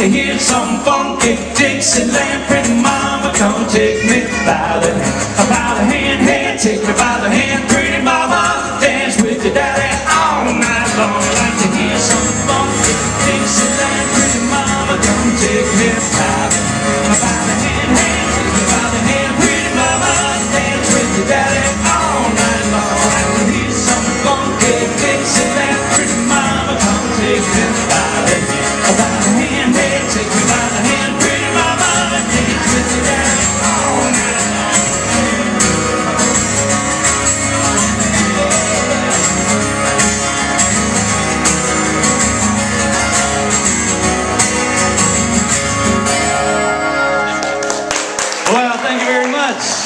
to hear some funky Dixieland. Pretty mama, come take me by the hand, by the hand, hand, take me by the hand. God's.